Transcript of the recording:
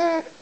Yeah.